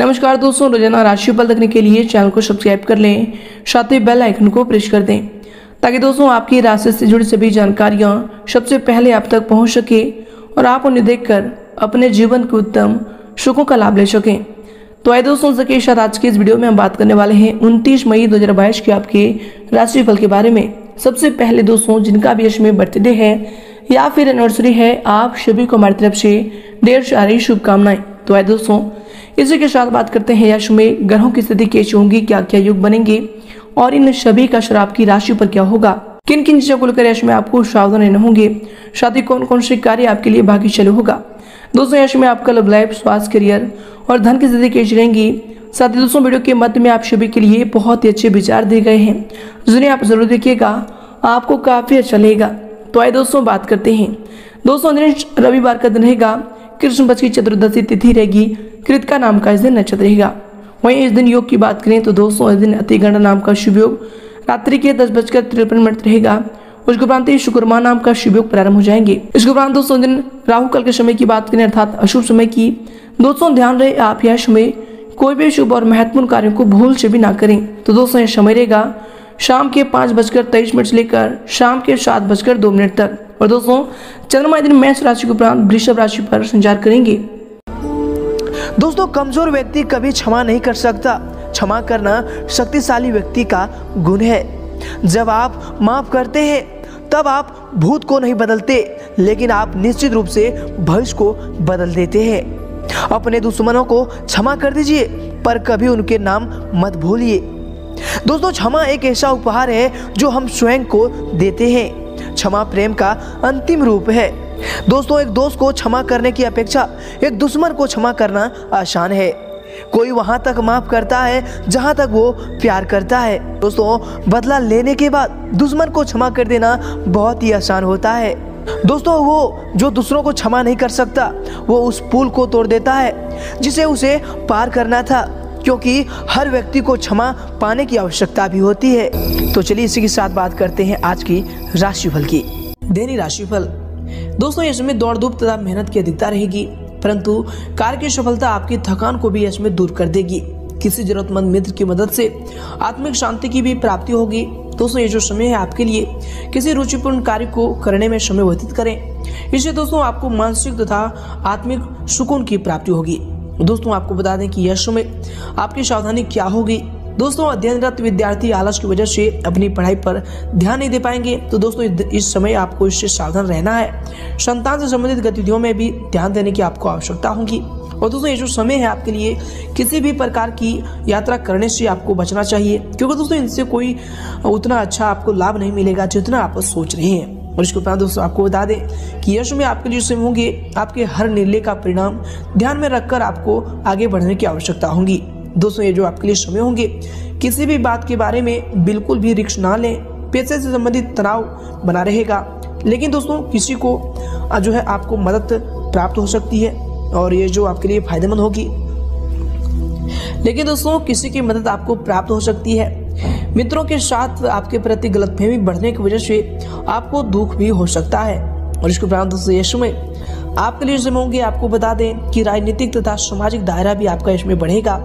नमस्कार दोस्तों, रोज़ाना राशिफल देखने के लिए चैनल को सब्सक्राइब कर लें, साथ ही बेल आइकन को प्रेस कर दें, ताकि दोस्तों आपकी राशि से जुड़ी सभी जानकारियाँ सबसे पहले आप तक पहुँच सके और आप उन्हें देखकर अपने जीवन के उत्तम सुखों का लाभ ले सकें। तो आइए दोस्तों सके साथ आज के इस वीडियो में हम बात करने वाले हैं 29 मई 2022 के आपके राशिफल के बारे में। सबसे पहले दोस्तों, जिनका भी इसमें बर्थडे है या फिर एनिवर्सरी है, आप सभी को हमारी तरफ़ से ढेर सारी शुभकामनाएँ। तो आइए दोस्तों इसी के साथ बात करते हैं, यश में ग्रहों की स्थिति कैसी होंगी क्या क्या युग बनेंगे और इन सभी का शराब की राशि पर क्या होगा? किन किन चीज़ों को लेकर यश में आपको सावधान रहना होंगे? साथ ही कौन कौन से कार्य आपके लिए भाग्यशाली होगा? दोस्तों, यश में आपका लव लाइफ स्वास्थ्य करियर और धन की स्थिति कैसी रहेंगी? साथ ही दोस्तों, वीडियो के मध्य में आप सभी के लिए बहुत ही अच्छे विचार दिए गए हैं। जिन्हें आप ज़रूर देखिएगा, आपको काफ़ी अच्छा लगेगा। तो आइए दोस्तों, बात करते हैं। दोस्तों रविवार का दिन रहेगा। कृष्ण पक्ष की चतुर्दशी तिथि रहेगी। कृतिका नाम का इस दिन नक्षत्र रहेगा। वहीं इस दिन योग की बात करें तो दोस्तों, इस दिन अतिगण नाम का शुभ योग रात्रि के दस बजकर तिरपन मिनट रहेगा। उसके उपरांत ही शुक्रमा नाम का शुभ योग प्रारंभ हो जाएँगे। इसके उपरांत दोस्तों दिन राहु काल के समय की बात करें अर्थात अशुभ समय की। दोस्तों, ध्यान रहे, आप यह समय कोई भी शुभ और महत्वपूर्ण कार्यों को भूल से भी ना करें। तो दोस्तों, यह समय रहेगा। शाम के पाँच बजकर तेईस मिनट से लेकर शाम के सात बजकर दो मिनट तक। और दोस्तों, चंद्रमा दिन मेष राशि के उपरांत वृषभ राशि पर संचार करेंगे। दोस्तों, कमज़ोर व्यक्ति कभी क्षमा नहीं कर सकता। क्षमा करना शक्तिशाली व्यक्ति का गुण है। जब आप माफ़ करते हैं, तब आप भूत को नहीं बदलते, लेकिन आप निश्चित रूप से भविष्य को बदल देते हैं। अपने दुश्मनों को क्षमा कर दीजिए, पर कभी उनके नाम मत भूलिए। दोस्तों, क्षमा एक ऐसा उपहार है जो हम स्वयं को देते हैं। क्षमा प्रेम का अंतिम रूप है। दोस्तों, एक दोस्त को क्षमा करने की अपेक्षा, एक दुश्मन को क्षमा करना आसान है। कोई वहाँ तक माफ़ करता है, जहाँ तक वो प्यार करता है। दोस्तों, बदला लेने के बाद दुश्मन को क्षमा कर देना बहुत ही आसान होता है। दोस्तों, वो जो दूसरों को क्षमा नहीं कर सकता, वो उस पुल को तोड़ देता है, जिसे उसे पार करना था। क्योंकि हर व्यक्ति को क्षमा पाने की आवश्यकता भी होती है। तो चलिए इसी के साथ बात करते हैं आज की राशिफल की। दैनिक राशिफल। दोस्तों इसमें दौड़ धूप तथा मेहनत की अधिकता रहेगी, परंतु कार्य की सफलता आपकी थकान को भी इसमें दूर कर देगी। किसी जरूरतमंद मित्र की मदद से आत्मिक शांति की भी प्राप्ति होगी। दोस्तों, ये जो समय है आपके लिए, किसी रुचिपूर्ण कार्य को करने में समय व्यतीत करें। इससे दोस्तों, आपको मानसिक तथा आत्मिक सुकून की प्राप्ति होगी। दोस्तों, आपको बता दें कि यह में आपकी सावधानी क्या होगी? दोस्तों, अध्ययनरत विद्यार्थी आलस की वजह से अपनी पढ़ाई पर ध्यान नहीं दे पाएँगे। तो दोस्तों इस समय आपको इससे सावधान रहना है। संतान से संबंधित गतिविधियों में भी ध्यान देने की आपको आवश्यकता होगी। और दोस्तों, ये जो समय है आपके लिए, किसी भी प्रकार की यात्रा करने से आपको बचना चाहिए। क्योंकि दोस्तों, इनसे कोई उतना अच्छा आपको लाभ नहीं मिलेगा जितना आप सोच रहे हैं। और इसके उपरांत दोस्तों आपको बता दें कि यश में आपके लिए समय होंगे आपके हर निर्णय का परिणाम ध्यान में रखकर आपको आगे बढ़ने की आवश्यकता होगी। दोस्तों, ये जो आपके लिए समय होंगे, किसी भी बात के बारे में बिल्कुल भी रिक्स ना लें, पैसे से संबंधित तनाव बना रहेगा। लेकिन दोस्तों, किसी को जो है, आपको मदद प्राप्त हो सकती है और ये जो आपके लिए फ़ायदेमंद होगी। लेकिन दोस्तों, किसी की मदद आपको प्राप्त हो सकती है। मित्रों के साथ आपके प्रति गलतफहमी बढ़ने की वजह से आपको दुख भी हो सकता है। और इसके उपरांत दोस्तों, यश में आपके लिए समय होंगे, आपको बता दें कि राजनीतिक तथा सामाजिक दायरा भी आपका इसमें बढ़ेगा।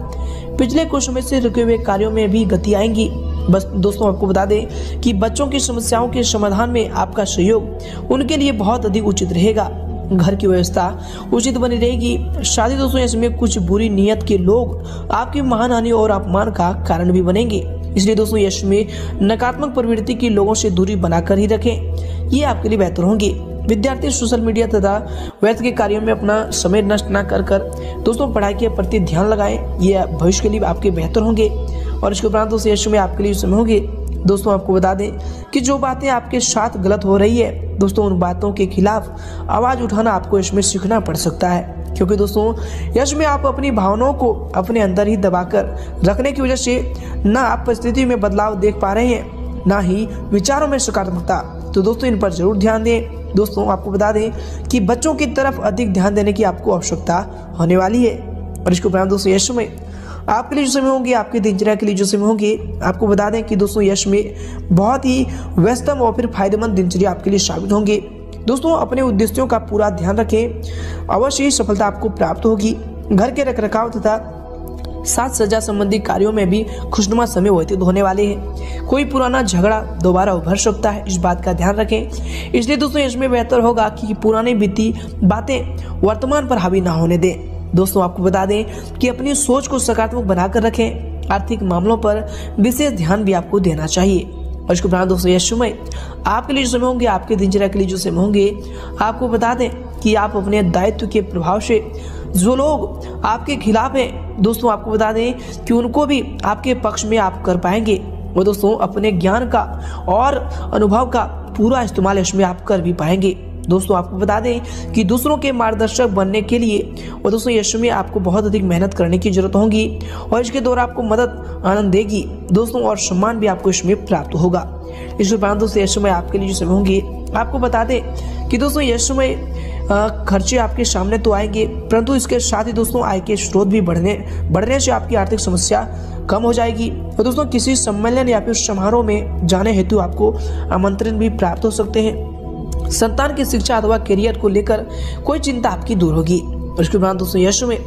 पिछले कुछ समय से रुके हुए कार्यों में भी गति आएँगी। बस दोस्तों, आपको बता दें कि बच्चों की समस्याओं के समाधान में आपका सहयोग उनके लिए बहुत अधिक उचित रहेगा। घर की व्यवस्था उचित बनी रहेगी। शादी दोस्तों, इसमें कुछ बुरी नियत के लोग आपकी महानहानि और अपमान का कारण भी बनेंगे। इसलिए दोस्तों, यश में नकारात्मक प्रवृत्ति के लोगों से दूरी बनाकर ही रखें। ये आपके लिए बेहतर होंगे। विद्यार्थी सोशल मीडिया तथा व्यर्थ के कार्यों में अपना समय नष्ट न कर कर दोस्तों, पढ़ाई के प्रति ध्यान लगाएँ। ये भविष्य के लिए आपके बेहतर होंगे। और इसके उपरांत दोस्तों, यश में आपके लिए समय होंगे। दोस्तों, आपको बता दें कि जो बातें आपके साथ गलत हो रही है, दोस्तों, उन बातों के खिलाफ आवाज़ उठाना आपको इसमें सीखना पड़ सकता है। क्योंकि दोस्तों, यश में आप अपनी भावनाओं को अपने अंदर ही दबाकर रखने की वजह से ना आप परिस्थिति में बदलाव देख पा रहे हैं, ना ही विचारों में सकारात्मकता। तो दोस्तों, इन पर ज़रूर ध्यान दें। दोस्तों, आपको बता दें कि बच्चों की तरफ़ अधिक ध्यान देने की आपको आवश्यकता होने वाली है। और इसके उपरांत दोस्तों, यश में आपके लिए जो समय होंगे, आपकी दिनचर्या के लिए जो समय होंगे, आपको बता दें कि दोस्तों, यश में बहुत ही व्यस्तम और फिर फ़ायदेमंद दिनचर्या आपके लिए साबित होंगे। दोस्तों, अपने उद्देश्यों का पूरा ध्यान रखें। अवश्य ही सफलता आपको प्राप्त होगी। घर के रख रखाव तथा साथ सजा संबंधी कार्यों में भी खुशनुमा समय व्यतीत होने वाले हैं। कोई पुराना झगड़ा दोबारा उभर सकता है, इस बात का ध्यान रखें। इसलिए दोस्तों, इसमें बेहतर होगा कि पुरानी बीती बातें वर्तमान पर हावी ना होने दें। दोस्तों, आपको बता दें कि अपनी सोच को सकारात्मक बनाकर रखें। आर्थिक मामलों पर विशेष ध्यान भी आपको देना चाहिए। और इसको उपरांत दोस्तों, यह समय आपके लिए जो समय होंगे, आपके दिनचर्या के लिए जो समय होंगे, आपको बता दें कि आप अपने दायित्व के प्रभाव से जो लोग आपके खिलाफ हैं, दोस्तों, आपको बता दें कि उनको भी आपके पक्ष में आप कर पाएँगे। और दोस्तों, अपने ज्ञान का और अनुभव का पूरा इस्तेमाल इसमें आप कर भी पाएँगे। दोस्तों, आपको बता दें कि दूसरों के मार्गदर्शक बनने के लिए और दोस्तों, यश में आपको बहुत अधिक मेहनत करने की ज़रूरत होगी और इसके दौरान आपको मदद, आनंद देगी। दोस्तों, और सम्मान भी आपको इसमें प्राप्त होगा। इस उपरांत दोस्तों, यश में आपके लिए जो समय होंगी, आपको बता दें कि दोस्तों, यश में खर्चे आपके सामने तो आएँगे, परंतु इसके साथ ही दोस्तों, आय के स्रोत भी बढ़ने बढ़ने से आपकी आर्थिक समस्या कम हो जाएगी। और दोस्तों, किसी सम्मेलन या फिर समारोह में जाने हेतु आपको आमंत्रण भी प्राप्त हो सकते हैं। संतान की शिक्षा अथवा करियर को लेकर कोई चिंता आपकी दूर होगी। उसके उपरांत दोस्तों, यश में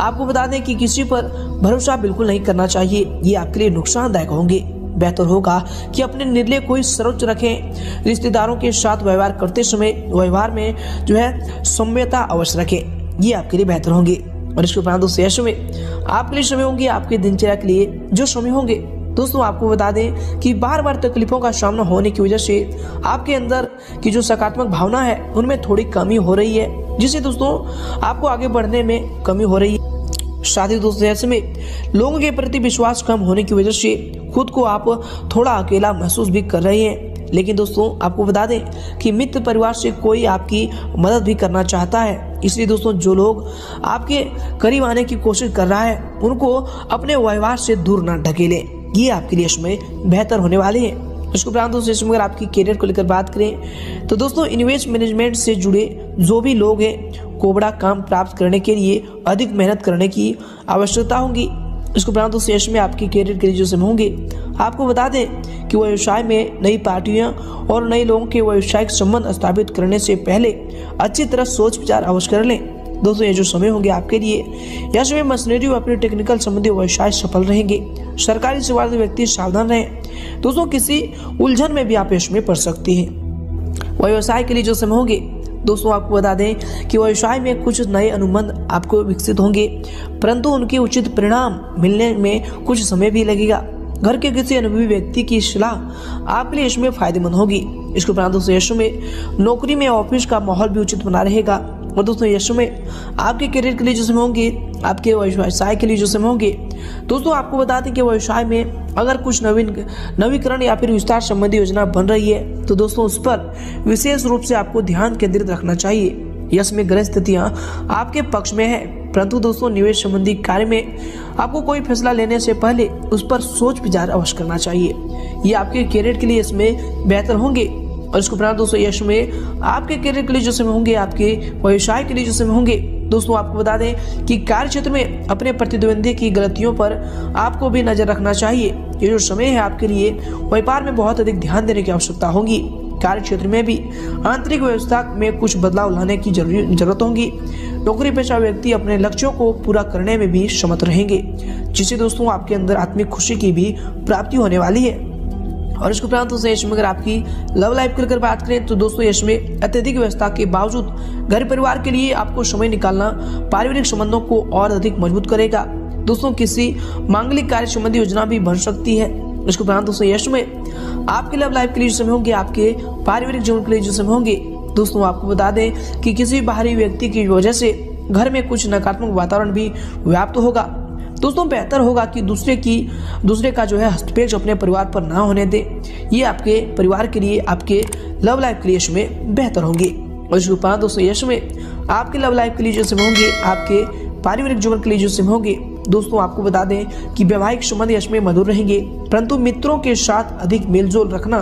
आपको बता दें कि किसी पर भरोसा बिल्कुल नहीं करना चाहिए। ये आपके लिए नुकसानदायक होंगे। बेहतर होगा कि अपने निर्णय को ही सर्वोच्च रखें। रिश्तेदारों के साथ व्यवहार करते समय व्यवहार में जो है सौम्यता अवश्य रखें। ये आपके लिए बेहतर होंगे। और इसके उपरांत दोस्तों, यश में आपके लिए समय होंगे, आपके दिनचर्या के लिए जो समय होंगे दोस्तों, आपको बता दें कि बार बार तकलीफों का सामना होने की वजह से आपके अंदर की जो सकारात्मक भावना है, उनमें थोड़ी कमी हो रही है, जिससे दोस्तों, आपको आगे बढ़ने में कमी हो रही है। साथ ही दोस्तों, ऐसे में लोगों के प्रति विश्वास कम होने की वजह से खुद को आप थोड़ा अकेला महसूस भी कर रहे हैं। लेकिन दोस्तों, आपको बता दें कि मित्र परिवार से कोई आपकी मदद भी करना चाहता है। इसलिए दोस्तों, जो लोग आपके करीब आने की कोशिश कर रहा है, उनको अपने व्यवहार से दूर ना ढकेलें। ये आपके लिए इसमें बेहतर होने वाले हैं। इसके उपरांत दोस्तों, इसमें अगर आपकी करियर को लेकर बात करें तो दोस्तों इन्वेस्ट मैनेजमेंट से जुड़े जो भी लोग हैं कोबड़ा काम प्राप्त करने के लिए, अधिक मेहनत करने की आवश्यकता होगी। इसके उपरांत दोस्तों, इसमें आपकी करियर के लिए जो समय होंगे, आपको बता दें कि व्यवसाय में नई पार्टियाँ और नए लोगों के व्यवसायिक संबंध स्थापित करने से पहले अच्छी तरह सोच विचार अवश्य कर लें। दोस्तों, ये जो समय होंगे आपके लिए यह समय मशीनरी और अपने टेक्निकल संबंधी व्यवसाय सफल रहेंगे। सरकारी सेवा व्यक्ति सावधान रहें। दोस्तों, किसी उलझन में भी आप इसमें पड़ सकती हैं। व्यवसाय के लिए जो समय होंगे, दोस्तों, आपको बता दें कि व्यवसाय में कुछ नए अनुबंध आपको विकसित होंगे, परंतु उनके उचित परिणाम मिलने में कुछ समय भी लगेगा। घर के किसी अनुभवी व्यक्ति की सलाह आपके लिए इसमें फ़ायदेमंद होगी। इसके उपरांत दोस्तों, यशो में नौकरी में ऑफ़िस का माहौल भी उचित बना रहेगा। और दोस्तों, यशो में आपके करियर के लिए जो समय होंगे, आपके व्यवसाय के लिए जो समय होंगे, दोस्तों, आपको बता दें कि व्यवसाय में अगर कुछ नवीन, नवीकरण या फिर विस्तार संबंधी योजना बन रही है तो दोस्तों, उस पर विशेष रूप से आपको ध्यान केंद्रित रखना चाहिए। यश में ग्रह स्थितियाँ आपके पक्ष में है, परंतु दोस्तों, निवेश संबंधी कार्य में आपको कोई फैसला लेने से पहले उस पर सोच विचार अवश्य करना चाहिए। ये आपके करियर के लिए इसमें बेहतर होंगे। और इसको उपरांत दोस्तों यश में आपके करियर के लिए जो समय होंगे, आपके व्यवसाय के लिए जो समय होंगे, दोस्तों आपको बता दें कि कार्य क्षेत्र में अपने प्रतिद्वंदी की गलतियों पर आपको भी नज़र रखना चाहिए। ये जो समय है आपके लिए, व्यापार में बहुत अधिक ध्यान देने की आवश्यकता होगी। कार्य क्षेत्र में भी आंतरिक व्यवस्था में कुछ बदलाव लाने की ज़रूरत होगी। नौकरी पेशा व्यक्ति अपने लक्ष्यों को पूरा करने में भी समर्थ रहेंगे, जिससे दोस्तों आपके अंदर आत्मिक खुशी की भी प्राप्ति होने वाली है। और इसके उपरांत दोस्तों यश में अगर आपकी लव लाइफ की अगर बात करें तो दोस्तों यश में अत्यधिक व्यवस्था के बावजूद घर परिवार के लिए आपको समय निकालना पारिवारिक संबंधों को और अधिक मज़बूत करेगा। दोस्तों, किसी मांगलिक कार्य संबंधी योजना भी बन सकती है। इसके उपरांत दोस्तों यश में आपके लव लाइफ के लिए जो समय होंगे, आपके पारिवारिक जीवन के लिए जो समय होंगे, दोस्तों, आपको बता दें कि किसी बाहरी व्यक्ति की वजह से घर में कुछ नकारात्मक वातावरण भी व्याप्त होगा। दोस्तों, बेहतर होगा कि दूसरे की, दूसरे का जो है हस्तक्षेप अपने परिवार पर ना होने दे। ये आपके परिवार के लिए, आपके लव लाइफ के लिए इसमें बेहतर होंगे। और इसके उपरांत दोस्तों, यश में आपके लव लाइफ के लिए जो समय होंगे, आपके पारिवारिक जीवन के लिए जो समय होंगे, दोस्तों, आपको बता दें कि वैवाहिक संबंध यश में मधुर रहेंगे, परंतु मित्रों के साथ अधिक मेलजोल रखना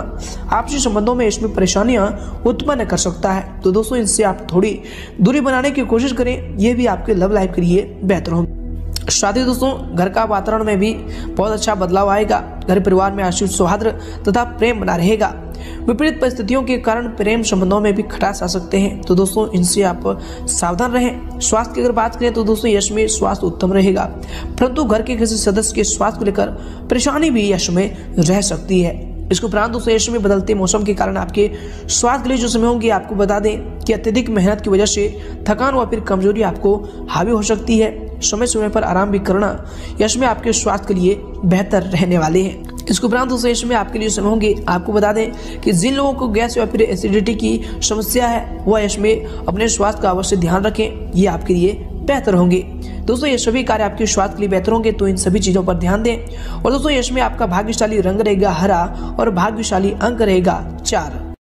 आपसी संबंधों में इसमें परेशानियाँ उत्पन्न कर सकता है। तो दोस्तों इनसे आप थोड़ी दूरी बनाने की कोशिश करें यह भी आपके लव लाइफ के लिए बेहतर होगा। साथ ही दोस्तों, घर का वातावरण में भी बहुत अच्छा बदलाव आएगा। घर परिवार में आशीष सौहार्द तथा प्रेम बना रहेगा। विपरीत परिस्थितियों के कारण प्रेम संबंधों में भी खटास आ सकते हैं। तो दोस्तों, इनसे आप सावधान रहें। स्वास्थ्य की अगर बात करें तो दोस्तों, यश में स्वास्थ्य उत्तम रहेगा। परंतु घर के किसी सदस्य के स्वास्थ्य को लेकर परेशानी भी यश में रह सकती है। इसके उपरांत दोस्तों, यश में बदलते मौसम के कारण आपके स्वास्थ्य के लिए जो समय होंगे, आपको बता दें कि अत्यधिक मेहनत की वजह से थकान व फिर कमज़ोरी आपको हावी हो सकती है। समय समय पर आराम भी करना यश में आपके स्वास्थ्य के लिए बेहतर रहने वाले हैं। इसके उपरांत दोस्तों, यश में आपके लिए समय होंगे। आपको बता दें कि जिन लोगों को गैस या फिर एसिडिटी की समस्या है, वह यश में अपने स्वास्थ्य का अवश्य ध्यान रखें। ये आपके लिए बेहतर होंगे। दोस्तों, ये सभी कार्य आपके स्वास्थ्य के लिए बेहतर होंगे तो इन सभी चीज़ों पर ध्यान दें। और दोस्तों, यश में आपका भाग्यशाली रंग रहेगा हरा और भाग्यशाली अंक रहेगा चार।